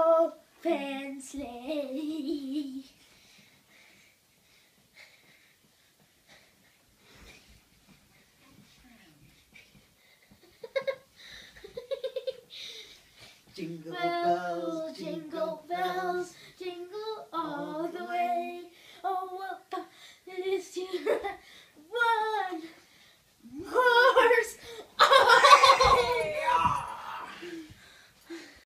open sleigh. Jingle Bells jingle bells.